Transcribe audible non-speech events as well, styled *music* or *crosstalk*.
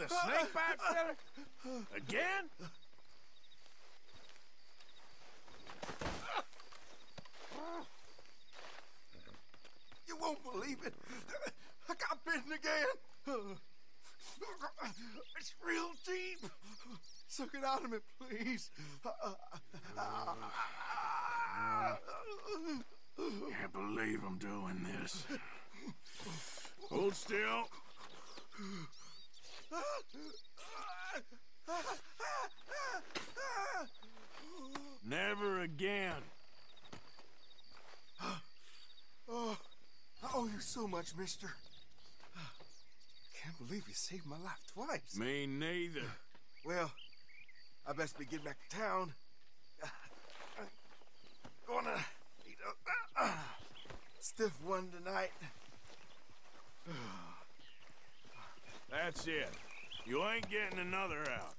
the snake bite? Again? You won't believe it. I got bitten again. It's real deep. Suck it out of me, please. Can't believe I'm doing this. Hold still. Never again. Oh, I owe you so much, mister. Can't believe you saved my life twice. Me neither. Well, I best be getting back to town. Gonna need a *clears throat* stiff one tonight. That's it. You ain't getting another out.